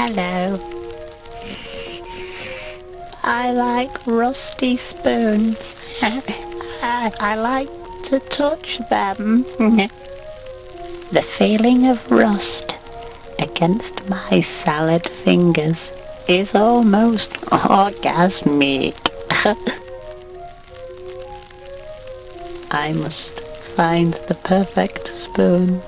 Hello. I like rusty spoons. I, like to touch them. the feeling of rust against my salad fingers is almost orgasmic. I must find the perfect spoon.